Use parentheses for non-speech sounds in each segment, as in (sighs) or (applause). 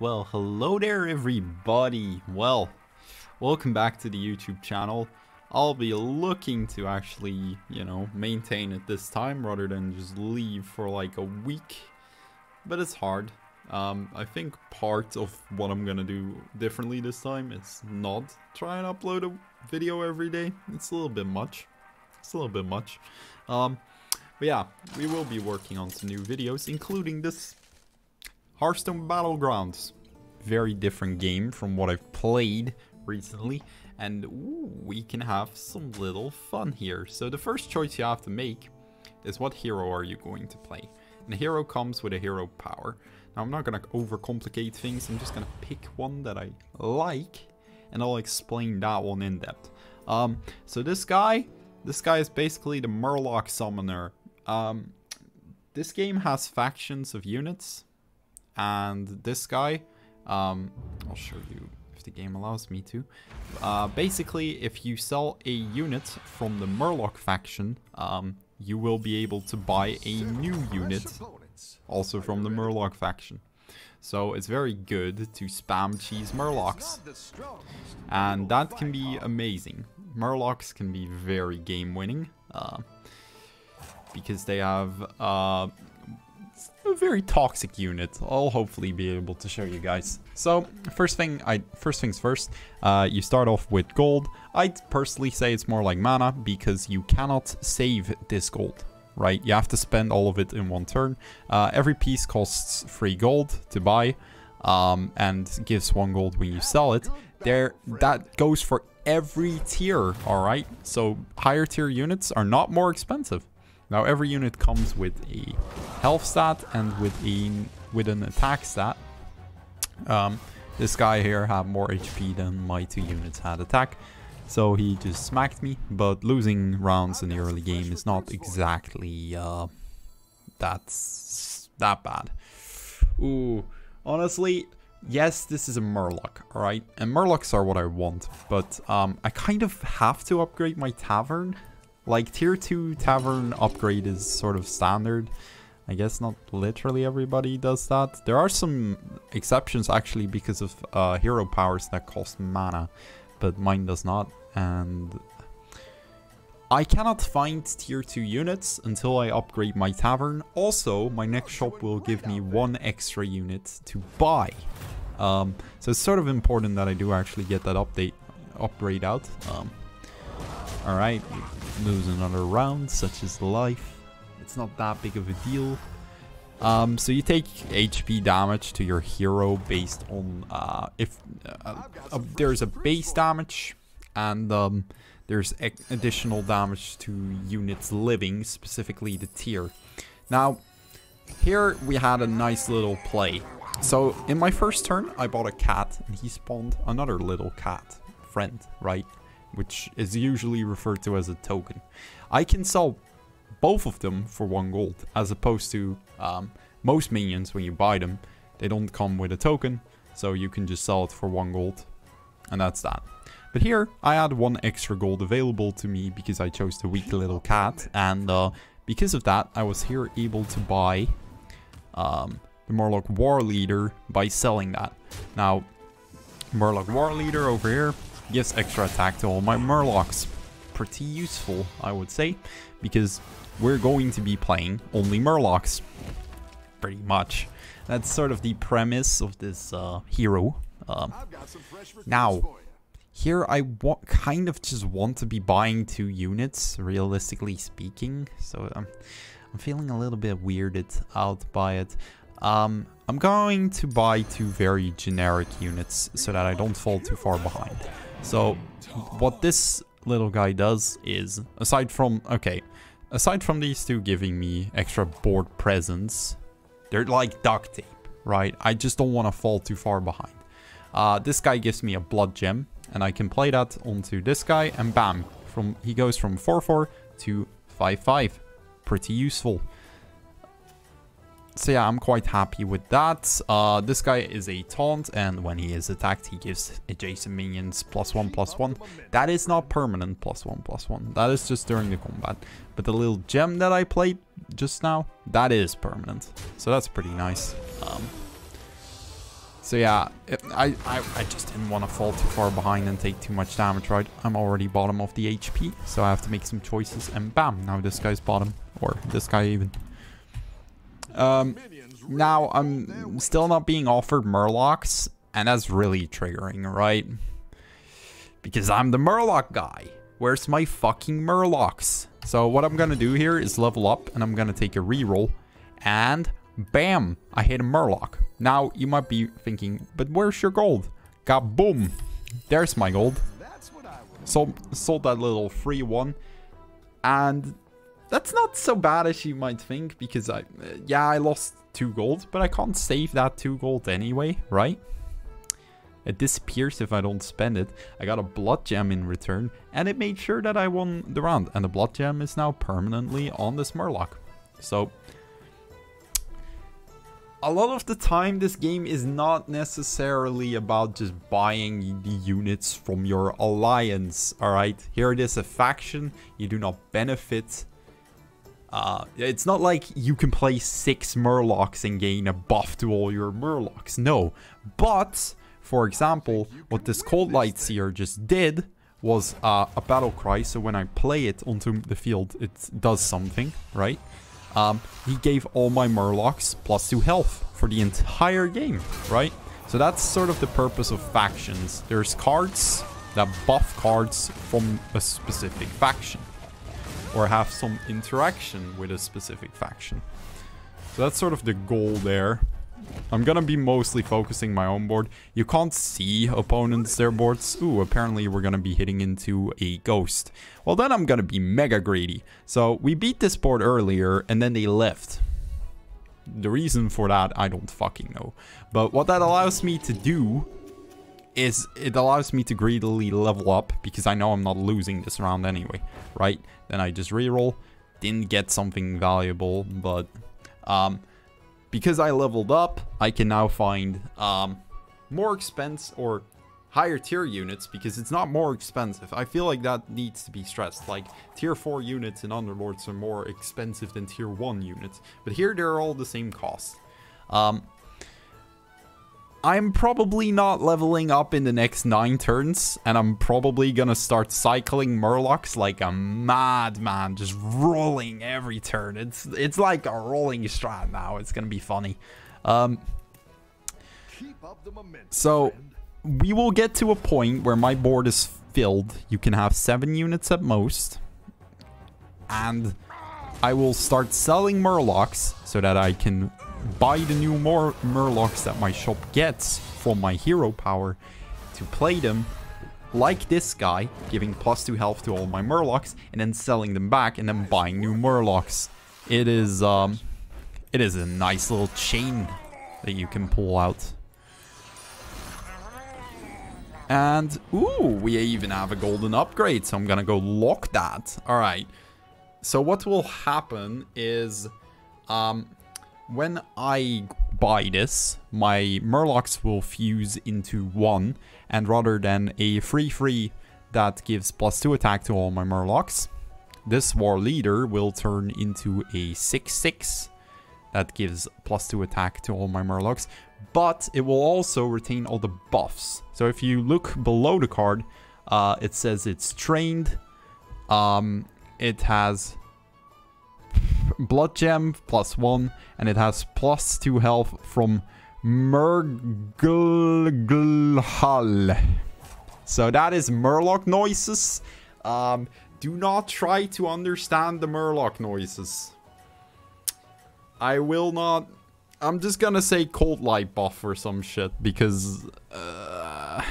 Well, hello there everybody. Well, welcome back to the YouTube channel. I'll be looking to actually, you know, maintain it this time rather than just leave for like a week. But it's hard. Um, I think part of what I'm gonna do differently this time is not try and upload a video every day. It's a little bit much. It's a little bit much. Um, but yeah, we will be working on some new videos, including this Hearthstone Battlegrounds. Very different game from what I've played recently. And ooh, we can have some little fun here. So the first choice you have to make is what hero are you going to play? And the hero comes with a hero power. Now I'm not going to overcomplicate things. I'm just going to pick one that I like. And I'll explain that one in depth. Um, so this guy, this guy is basically the Murloc Summoner. Um, this game has factions of units. And this guy, um, I'll show you if the game allows me to. Uh, basically, if you sell a unit from the Murloc faction, um, you will be able to buy a new unit also from the Murloc faction. So it's very good to spam cheese Murlocs. And that can be amazing. Murlocs can be very game winning. Uh, because they have uh, a very toxic unit. I'll hopefully be able to show you guys. So first thing, I first things first, uh, you start off with gold. I'd personally say it's more like mana because you cannot save this gold, right? You have to spend all of it in one turn. Uh, every piece costs free gold to buy um, and gives one gold when you sell it. There, that goes for every tier, all right? So higher tier units are not more expensive. Now every unit comes with a health stat and with a with an attack stat. Um, this guy here had more HP than my two units had attack. So he just smacked me, but losing rounds in the early game is not exactly uh, that's that bad. Ooh, honestly, yes, this is a Murloc, alright? And Murlocs are what I want, but um, I kind of have to upgrade my Tavern like tier 2 tavern upgrade is sort of standard. I guess not literally everybody does that. There are some exceptions actually because of uh, hero powers that cost mana, but mine does not. And I cannot find tier 2 units until I upgrade my tavern. Also, my next shop will give me one extra unit to buy. Um, so it's sort of important that I do actually get that update upgrade out. Um, Alright, lose another round, such is life. It's not that big of a deal. Um, so you take HP damage to your hero based on uh, if uh, uh, there's a base damage and um, there's additional damage to units living, specifically the tier. Now, here we had a nice little play. So in my first turn, I bought a cat and he spawned another little cat friend, right? Which is usually referred to as a token. I can sell both of them for one gold, as opposed to um, most minions when you buy them, they don't come with a token, so you can just sell it for one gold, and that's that. But here, I had one extra gold available to me because I chose the weak little cat, and uh, because of that, I was here able to buy um, the Murloc Warleader by selling that. Now, Murloc Warleader over here, gives extra attack to all my Murlocs. Pretty useful, I would say, because we're going to be playing only Murlocs. Pretty much. That's sort of the premise of this uh, hero. Um, now, here I kind of just want to be buying two units, realistically speaking. So um, I'm feeling a little bit weirded out by it. Um, I'm going to buy two very generic units so that I don't fall too far behind. So what this little guy does is, aside from, okay, aside from these two giving me extra board presence, they're like duct tape, right? I just don't want to fall too far behind. Uh, this guy gives me a blood gem, and I can play that onto this guy, and bam, from he goes from 4-4 to 5-5. Pretty useful so yeah, I'm quite happy with that. Uh, this guy is a taunt, and when he is attacked, he gives adjacent minions plus one, plus one. That is not permanent plus one, plus one. That is just during the combat. But the little gem that I played just now, that is permanent. So that's pretty nice. Um, So yeah, it, I, I, I just didn't want to fall too far behind and take too much damage, right? I'm already bottom of the HP, so I have to make some choices. And bam, now this guy's bottom. Or this guy even. Um, now, I'm still not being offered Murlocs, and that's really triggering, right? Because I'm the Murloc guy. Where's my fucking Murlocs? So what I'm gonna do here is level up, and I'm gonna take a reroll, and bam, I hit a Murloc. Now, you might be thinking, but where's your gold? Got boom. There's my gold. Sold, sold that little free one. And that's not so bad as you might think, because I, yeah, I lost two gold, but I can't save that two gold anyway, right? It disappears if I don't spend it. I got a blood gem in return, and it made sure that I won the round. And the blood gem is now permanently on this Murloc. So, a lot of the time this game is not necessarily about just buying the units from your alliance, alright? Here it is a faction, you do not benefit. Uh, it's not like you can play six Murlocs and gain a buff to all your Murlocs, no. But, for example, what this Coldlight Seer just did was uh, a battle cry, so when I play it onto the field, it does something, right? um, he gave all my Murlocs plus 2 health for the entire game, right? So that's sort of the purpose of factions. There's cards that buff cards from a specific faction. Or have some interaction with a specific faction. So that's sort of the goal there. I'm gonna be mostly focusing my own board. You can't see opponents their boards. Ooh, apparently we're gonna be hitting into a ghost. Well, then I'm gonna be mega greedy. So we beat this board earlier and then they left. The reason for that, I don't fucking know. But what that allows me to do is it allows me to greedily level up because I know I'm not losing this round anyway, right? Then I just reroll. Didn't get something valuable, but um, because I leveled up, I can now find um, more expense or higher tier units because it's not more expensive. I feel like that needs to be stressed. Like tier 4 units in Underlords are more expensive than tier 1 units. But here they're all the same cost. Um, I'm probably not leveling up in the next 9 turns, and I'm probably gonna start cycling Murlocs like a madman, just rolling every turn. It's it's like a rolling strat now. It's gonna be funny. Um, so, we will get to a point where my board is filled. You can have 7 units at most. And I will start selling Murlocs so that I can buy the new more Murlocs that my shop gets from my hero power to play them like this guy, giving plus 2 health to all my Murlocs, and then selling them back and then buying new Murlocs. It is, um, it is a nice little chain that you can pull out. And, ooh, we even have a golden upgrade, so I'm gonna go lock that. Alright. So what will happen is, um, when I buy this, my Murlocs will fuse into one, and rather than a free free that gives plus 2 attack to all my Murlocs, this Warleader will turn into a 6-6 that gives plus 2 attack to all my Murlocs, but it will also retain all the buffs. So if you look below the card, uh, it says it's trained, um, it has blood gem plus one, and it has plus two health from Murglhal. So that is Murloc noises. Um, do not try to understand the Murloc noises. I will not... I'm just gonna say cold light buff or some shit because... Uh,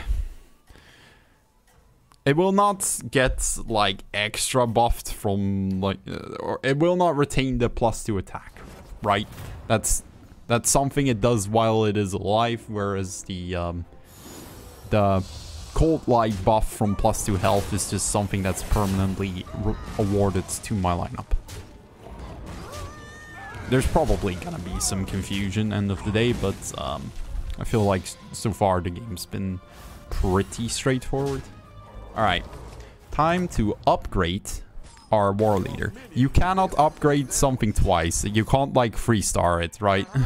it will not get like extra buffed from like uh, or it will not retain the plus 2 attack, right? That's that's something it does while it is alive whereas the um the cold light buff from plus 2 health is just something that's permanently awarded to my lineup. There's probably gonna be some confusion end of the day, but um, I feel like so far the game's been pretty straightforward. Alright. Time to upgrade our war leader. You cannot upgrade something twice. You can't like freestar it, right? (laughs)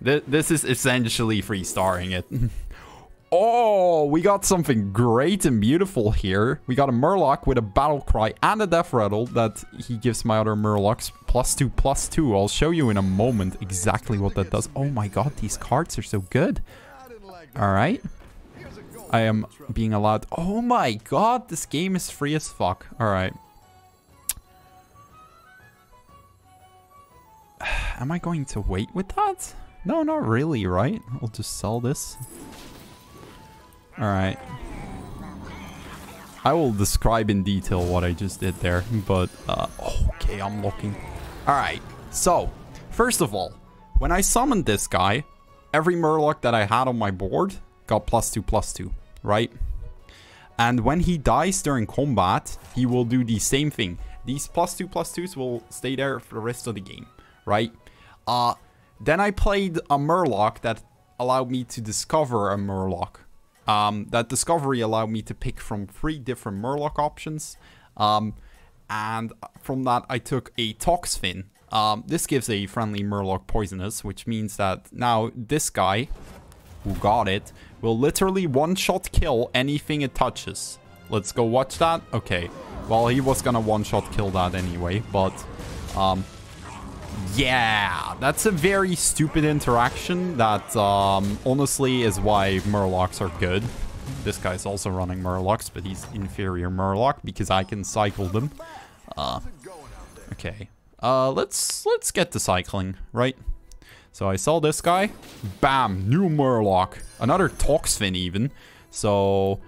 This is essentially free starring it. (laughs) oh, we got something great and beautiful here. We got a Murloc with a Battle Cry and a Death Rattle that he gives my other Murlocs. Plus two, plus two. I'll show you in a moment exactly what that does. Oh my god, these cards are so good. Alright. I am being allowed... Oh my god, this game is free as fuck. Alright. (sighs) Am I going to wait with that? No, not really, right? I'll just sell this. Alright. I will describe in detail what I just did there, but, uh, okay, I'm looking. Alright, so, first of all, when I summoned this guy, every Murloc that I had on my board got plus two, plus two, right? And when he dies during combat, he will do the same thing. These plus two, plus twos will stay there for the rest of the game, right? Uh, then I played a Murloc that allowed me to discover a Murloc. Um, that discovery allowed me to pick from three different Murloc options. Um, and from that, I took a Toxfin. Um, this gives a friendly Murloc poisonous, which means that now this guy, who got it, will literally one-shot kill anything it touches. Let's go watch that. Okay. Well, he was gonna one-shot kill that anyway, but... Um, yeah, that's a very stupid interaction that um, honestly is why Murlocs are good. This guy's also running Murlocs, but he's inferior Murloc because I can cycle them. Uh, okay, uh, let's let's get to cycling, right? So I sell this guy. Bam, new Murloc. Another Toxfin even. So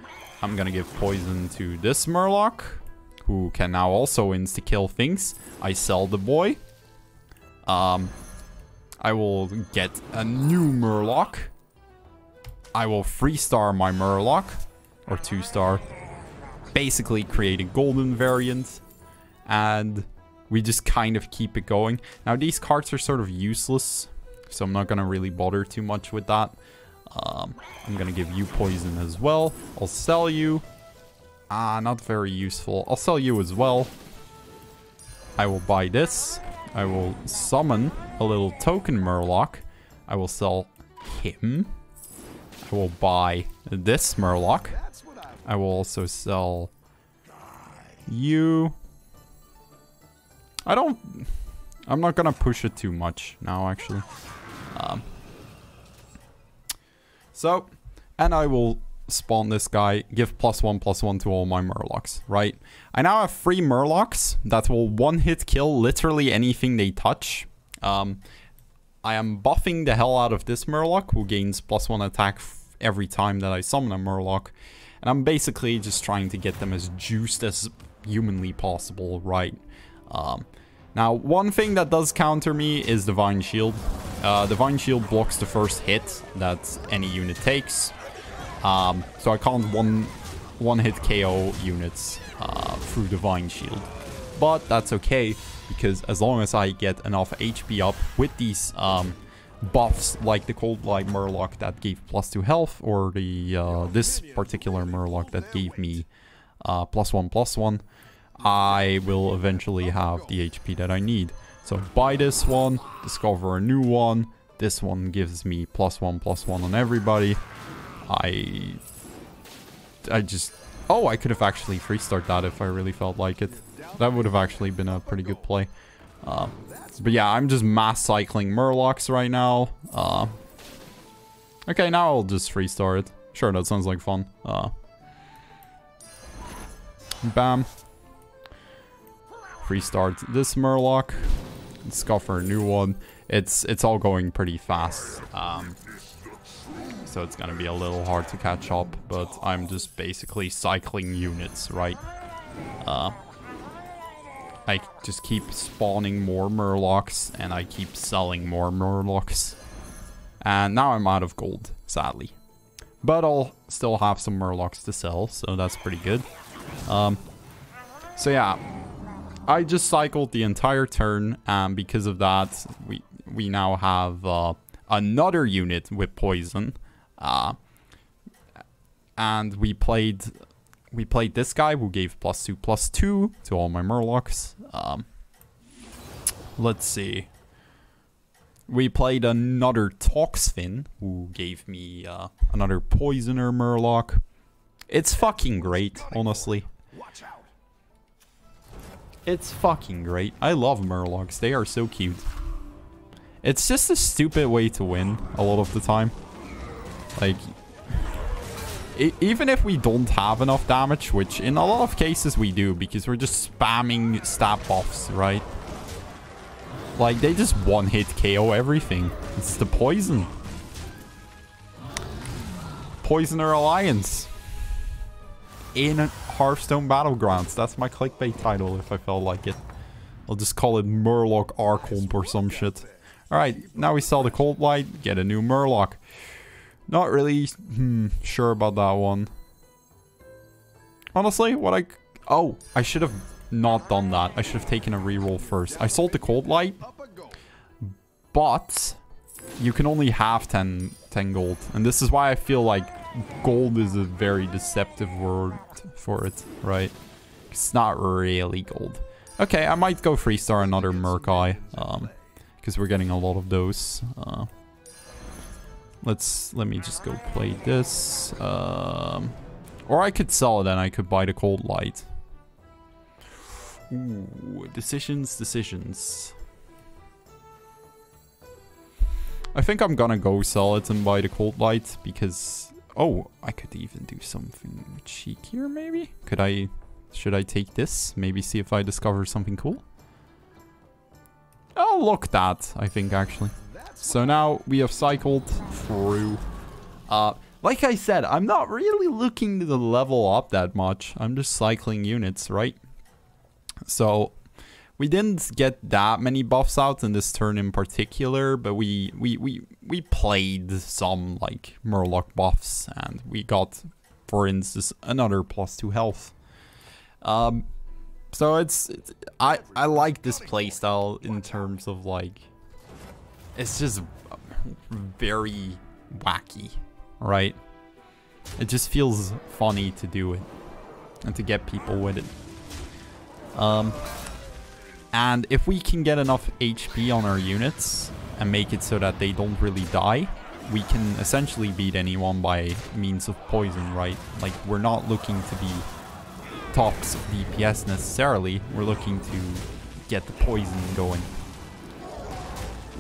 I'm gonna give poison to this Murloc, who can now also insta-kill things. I sell the boy. Um, I will get a new Murloc. I will three-star my Murloc. Or two-star. Basically create a golden variant. And we just kind of keep it going. Now, these cards are sort of useless. So I'm not going to really bother too much with that. Um, I'm going to give you poison as well. I'll sell you. Ah, not very useful. I'll sell you as well. I will buy this. I will summon a little token Murloc. I will sell him. I will buy this Murloc. I will also sell you. I don't... I'm not gonna push it too much now, actually. Um, so, and I will spawn this guy, give plus one, plus one to all my Murlocs, right? I now have three Murlocs that will one-hit kill literally anything they touch. Um, I am buffing the hell out of this Murloc, who gains plus one attack every time that I summon a Murloc. And I'm basically just trying to get them as juiced as humanly possible, right? Um, now, one thing that does counter me is the Divine Shield. Uh, Divine Shield blocks the first hit that any unit takes. Um, so I can't one one hit KO units uh, through Divine Shield. But that's okay, because as long as I get enough HP up with these um, buffs, like the Coldlight Murloc that gave plus 2 health, or the uh, this particular Murloc that gave me uh, plus 1 plus 1, I will eventually have the HP that I need. So buy this one, discover a new one. This one gives me plus 1 plus 1 on everybody. I... I just... Oh, I could have actually free start that if I really felt like it. That would have actually been a pretty good play. Uh, but yeah, I'm just mass cycling Murlocs right now. Uh, okay, now I'll just free start it. Sure, that sounds like fun. Uh, bam. Free start this Murloc. Discover a new one. It's it's all going pretty fast. Um, so it's gonna be a little hard to catch up, but I'm just basically cycling units, right? Uh, I just keep spawning more Murlocs, and I keep selling more Murlocs. And now I'm out of gold, sadly. But I'll still have some Murlocs to sell, so that's pretty good. Um, so yeah, I just cycled the entire turn, and because of that, we we now have uh, another unit with poison. Uh, and we played we played this guy who gave plus two plus two to all my Murlocs. Um, let's see. we played another Toxfin, who gave me uh, another Poisoner Murloc. It's fucking great, honestly. It's fucking great. I love Murlocs. They are so cute. It's just a stupid way to win a lot of the time. Like, even if we don't have enough damage, which in a lot of cases we do, because we're just spamming stab buffs, right? Like, they just one-hit KO everything. It's the poison. Poisoner Alliance. In Hearthstone Battlegrounds. That's my clickbait title if I felt like it. I'll just call it Murloc Arcomp or some shit. Alright, now we sell the Coldlight, get a new Murloc. Not really hmm, sure about that one. Honestly, what I... Oh, I should have not done that. I should have taken a reroll first. I sold the Coldlight, but you can only have 10, 10 gold. And this is why I feel like gold is a very deceptive word for it, right? It's not really gold. Okay, I might go free star another Murk-Eye, um, because we're getting a lot of those. Uh, let's, let me just go play this. Um, or I could sell it and I could buy the cold light. Ooh, decisions, decisions. I think I'm gonna go sell it and buy the cold light because... Oh, I could even do something cheekier maybe? Could I... Should I take this? Maybe see if I discover something cool? Oh, look that, I think actually. So now we have cycled through. Uh, like I said, I'm not really looking to level up that much. I'm just cycling units, right? So we didn't get that many buffs out in this turn in particular, but we we we we played some like Murloc buffs, and we got, for instance, another plus two health. Um, so it's, it's I I like this playstyle in terms of like, it's just very wacky, right? It just feels funny to do it and to get people with it. Um, and if we can get enough HP on our units and make it so that they don't really die, we can essentially beat anyone by means of poison, right? Like, we're not looking to be tops of DPS necessarily. We're looking to get the poison going.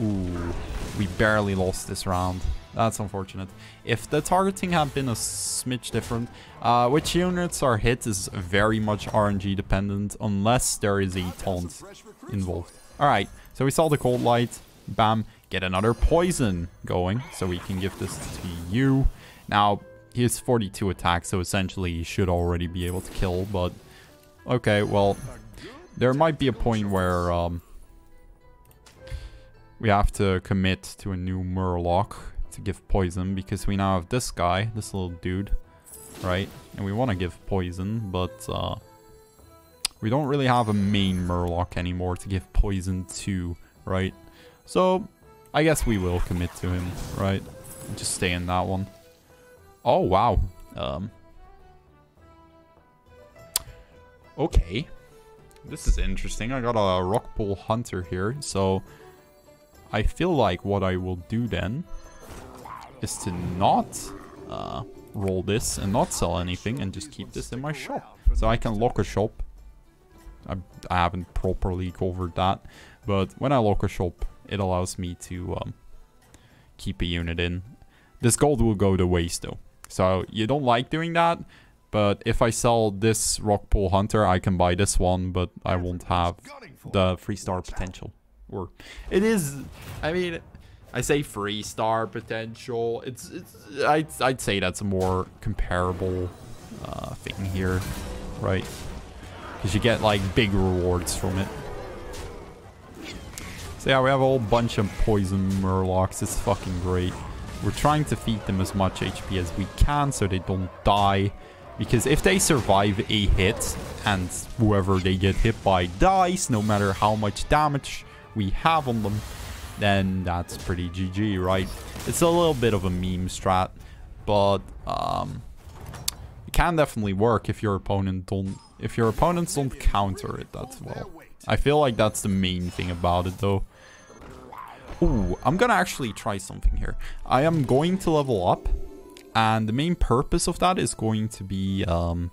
Ooh, we barely lost this round. That's unfortunate. If the targeting had been a smidge different, uh, which units are hit is very much RNG dependent unless there is a taunt involved. Alright, so we saw the cold light. Bam, get another poison going so we can give this to you. Now, he has 42 attack, so essentially he should already be able to kill, but... Okay, well, there might be a point where um, we have to commit to a new Murloc to give poison because we now have this guy, this little dude, right? And we want to give poison, but uh, we don't really have a main Murloc anymore to give poison to, right? So I guess we will commit to him, right? Just stay in that one. Oh, wow. Um, okay. This is interesting. I got a Rockpool Hunter here, so I feel like what I will do then is to not uh, roll this and not sell anything and just keep this in my shop. So I can lock a shop. I, I haven't properly covered that. But when I lock a shop, it allows me to um, keep a unit in. This gold will go to waste though. So you don't like doing that. But if I sell this Rockpool Hunter, I can buy this one, but I won't have the free star potential. Or it is, I mean, I say free star potential. It's, it's I'd, I'd say that's a more comparable uh, thing here, right? Because you get like big rewards from it. So yeah, we have a whole bunch of poison murlocs. It's fucking great. We're trying to feed them as much HP as we can so they don't die. Because if they survive a hit and whoever they get hit by dies, no matter how much damage we have on them, then that's pretty GG, right? It's a little bit of a meme strat, but um, it can definitely work if your opponent don't if your opponents don't counter it that well. I feel like that's the main thing about it though. Ooh, I'm gonna actually try something here. I am going to level up, and the main purpose of that is going to be um,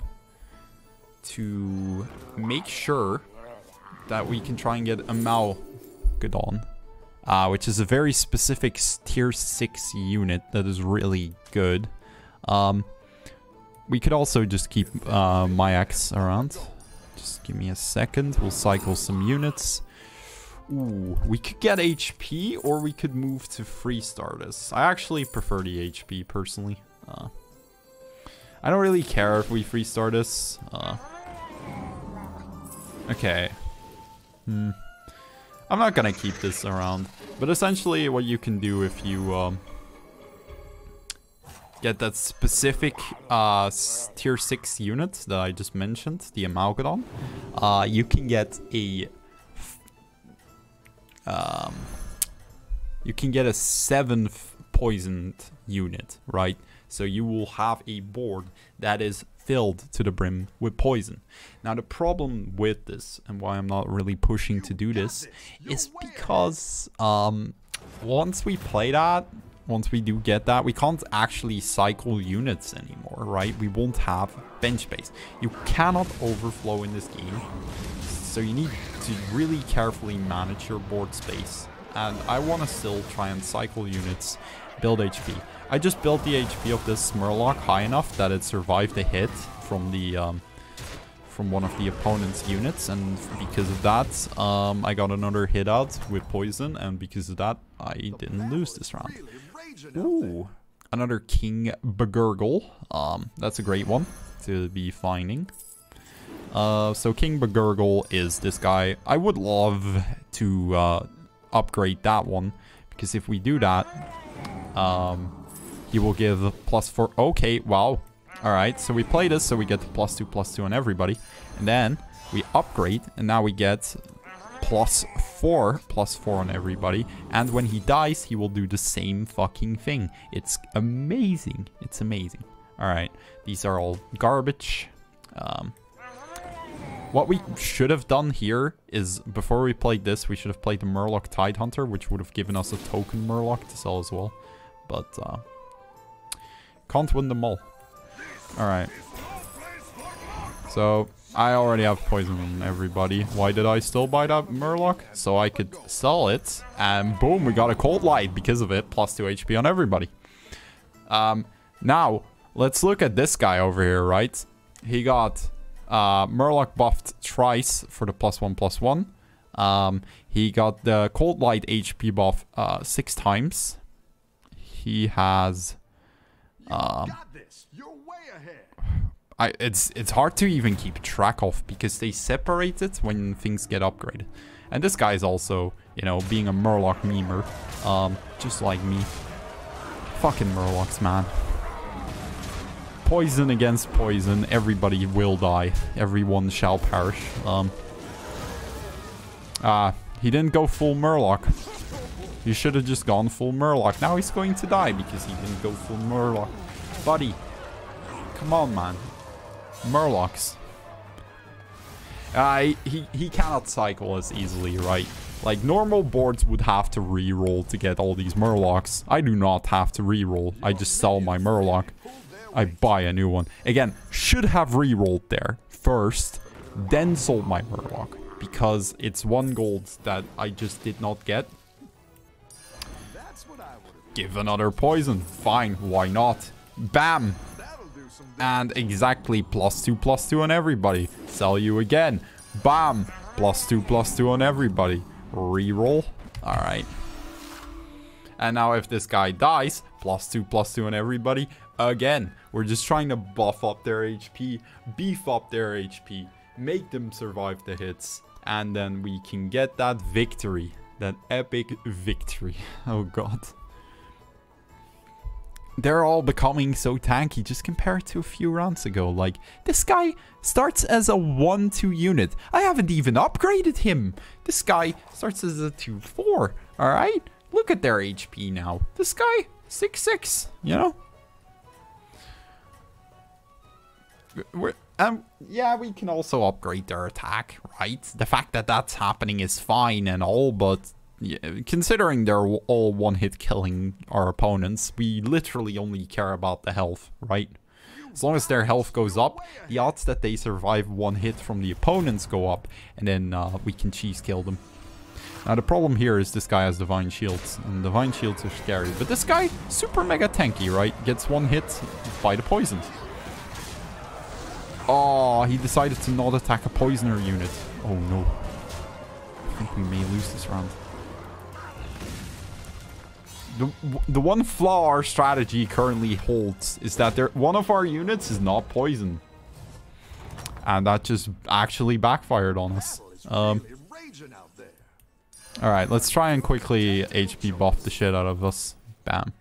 to make sure that we can try and get Amalgadon, uh, which is a very specific tier 6 unit that is really good. Um, we could also just keep uh, my X around. Just give me a second. We'll cycle some units. Ooh, we could get HP or we could move to freestar this. I actually prefer the HP personally. Uh, I don't really care if we freestar this. Uh, okay. Hmm. I'm not gonna keep this around. But essentially what you can do if you um, get that specific uh, tier 6 unit that I just mentioned, the Amalgadon, uh, you can get a um, you can get a seventh poisoned unit, right? So you will have a board that is filled to the brim with poison. Now the problem with this, and why I'm not really pushing to do this, is because um, once we play that, once we do get that, we can't actually cycle units anymore, right? We won't have bench space. You cannot overflow in this game. So you need to really carefully manage your board space. And I want to still try and cycle units, build HP. I just built the HP of this Murloc high enough that it survived a hit from the um, from one of the opponent's units, and because of that, um, I got another hit out with poison, and because of that, I didn't lose this round. Ooh, another King Bagurgle. Um, that's a great one to be finding. Uh, so King Bagurgle is this guy. I would love to uh, upgrade that one, because if we do that, um, he will give plus four. Okay, wow. Alright, so we play this, so we get plus two, plus two on everybody. And then we upgrade, and now we get plus four, plus four on everybody. And when he dies, he will do the same fucking thing. It's amazing. It's amazing. Alright, these are all garbage. Um, what we should have done here is, before we played this, we should have played the Murloc Tidehunter, which would have given us a token Murloc to sell as well. But, uh, can't win them all. Alright. So, I already have poison on everybody. Why did I still buy that Murloc? So I could sell it, and boom, we got a Coldlight because of it, plus 2 HP on everybody. Um, now, let's look at this guy over here, right? He got uh, Murloc buffed twice for the plus 1 plus 1. Um, he got the Coldlight HP buff uh, 6 times. He has... Um, I, it's it's hard to even keep track of because they separate it when things get upgraded. And this guy is also, you know, being a Murloc memer, um, just like me. Fucking Murlocs, man. Poison against poison, everybody will die. Everyone shall perish. Um, ah, uh, he didn't go full Murloc. He should have just gone full Murloc. Now he's going to die because he didn't go full Murloc. Buddy, come on, man. Murlocs. Uh, he, he cannot cycle as easily, right? Like, normal boards would have to re-roll to get all these Murlocs. I do not have to re-roll. I just sell my Murloc. I buy a new one. Again, should have re-rolled there first, then sold my Murloc. Because it's one gold that I just did not get. Give another poison. Fine, why not? Bam! And exactly plus 2 plus 2 on everybody. Sell you again. Bam! Plus 2 plus 2 on everybody. Reroll. Alright. And now if this guy dies, plus 2 plus 2 on everybody. Again, we're just trying to buff up their HP, beef up their HP, make them survive the hits. And then we can get that victory. That epic victory. (laughs) Oh god they're all becoming so tanky just compared to a few rounds ago. Like, this guy starts as a 1-2 unit. I haven't even upgraded him. This guy starts as a 2-4, alright? Look at their HP now. This guy, 6-6, you know? We're, um, yeah, we can also upgrade their attack, right? The fact that that's happening is fine and all, but considering they're all one-hit killing our opponents, we literally only care about the health, right? As long as their health goes up, the odds that they survive one hit from the opponents go up, and then uh, we can cheese kill them. Now the problem here is this guy has Divine Shields, and Divine Shields are scary. But this guy, super mega tanky, right? Gets one hit by the poison. Oh, he decided to not attack a poisoner unit. Oh no. I think we may lose this round. The, the one flaw our strategy currently holds is that there, one of our units is not poison. And that just actually backfired on us. Um, Alright, let's try and quickly HP buff the shit out of us. Bam.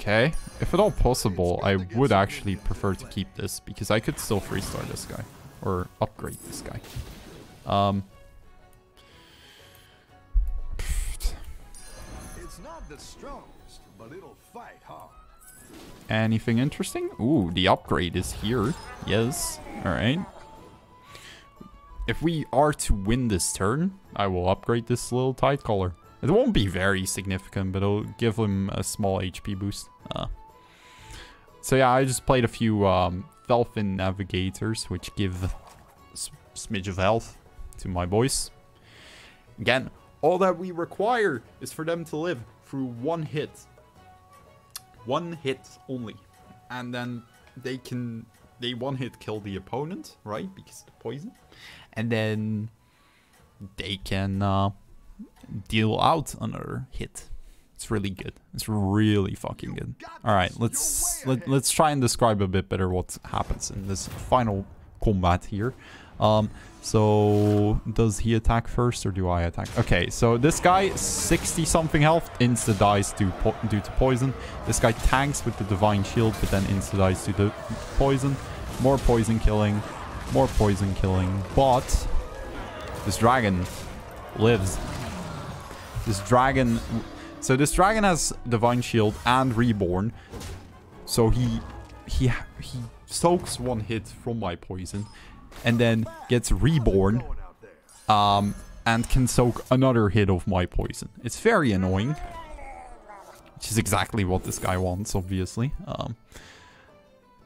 Okay, if at all possible, I would actually prefer to keep this because I could still freestyle this guy or upgrade this guy. Um, it's not the strongest, but it'll fight hard. Anything interesting? Ooh, the upgrade is here. Yes. Alright. If we are to win this turn, I will upgrade this little tight collar. It won't be very significant, but it'll give him a small HP boost. Uh. So yeah, I just played a few um, Felfin Navigators, which give a smidge of health to my boys. Again, all that we require is for them to live through one hit one hit only. And then they can they one hit kill the opponent, right? Because the poison. And then they can uh, deal out another hit. It's really good. It's really fucking good. All right, let's let, let's try and describe a bit better what happens in this final combat here. Um, so does he attack first or do I attack? Okay, so this guy 60 something health, insta dies due, due to poison. This guy tanks with the divine shield, but then insta dies due to poison. More poison killing, more poison killing. But this dragon lives. This dragon. So this dragon has divine shield and reborn. So he he he soaks one hit from my poison and then gets reborn um, and can soak another hit of my poison. It's very annoying. Which is exactly what this guy wants, obviously. Um,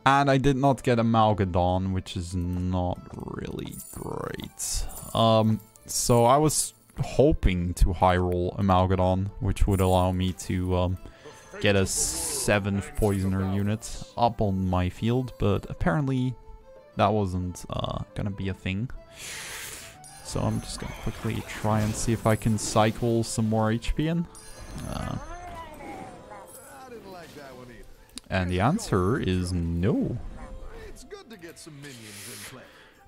and I did not get Amalgadon, which is not really great. Um, so I was hoping to high roll which would allow me to um, get a 7th Poisoner unit up on my field, but apparently that wasn't uh, gonna be a thing. So I'm just gonna quickly try and see if I can cycle some more HP in. Uh, and the answer is no.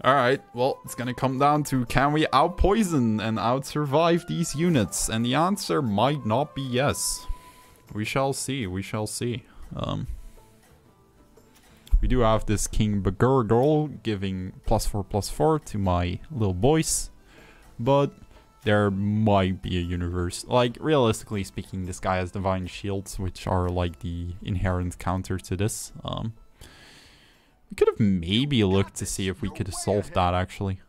Alright, well, it's gonna come down to can we out-poison and out-survive these units? And the answer might not be yes. We shall see, we shall see. Um, we do have this King Bagurgle giving plus 4 plus 4 to my little boys. But there might be a universe. Like, realistically speaking, this guy has Divine Shields, which are like the inherent counter to this. Um, maybe looked to see if we could solve that, actually.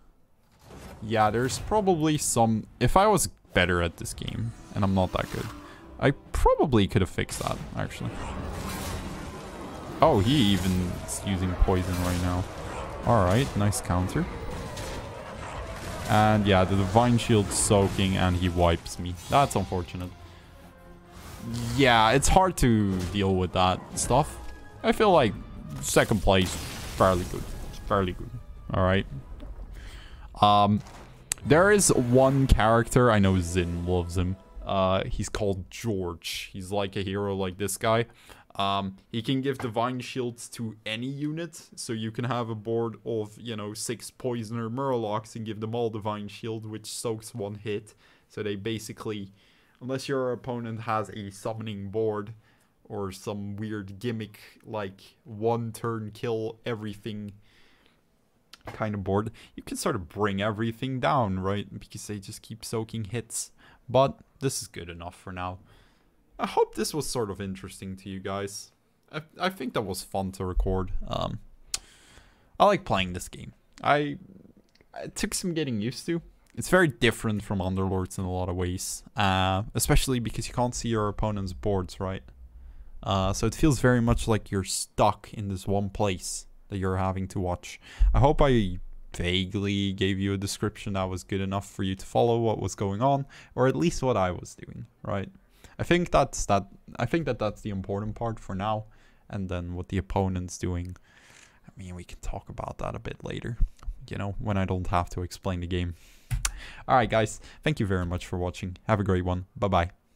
Yeah, there's probably some... If I was better at this game, and I'm not that good, I probably could have fixed that, actually. Oh, he even is using poison right now. Alright, nice counter. And yeah, the Divine Shield soaking and he wipes me. That's unfortunate. Yeah, it's hard to deal with that stuff. I feel like second place, fairly good. Fairly good. Alright. Um, there is one character, I know Zin loves him. Uh, he's called George. He's like a hero like this guy. Um, he can give Divine Shields to any unit, so you can have a board of, you know, six Poisoner Murlocs and give them all Divine Shield, which soaks one hit. So they basically, unless your opponent has a summoning board or some weird gimmick like one turn kill everything kind of board, you can sort of bring everything down, right? Because they just keep soaking hits. But this is good enough for now. I hope this was sort of interesting to you guys. I, I think that was fun to record. Um, I like playing this game. I it took some getting used to. It's very different from Underlords in a lot of ways, uh, especially because you can't see your opponent's boards, right? Uh, so it feels very much like you're stuck in this one place that you're having to watch. I hope I vaguely gave you a description that was good enough for you to follow what was going on, or at least what I was doing, right? I think that's that. I think that that's the important part for now, and then what the opponent's doing. I mean, we can talk about that a bit later. You know, when I don't have to explain the game. All right, guys. Thank you very much for watching. Have a great one. Bye bye.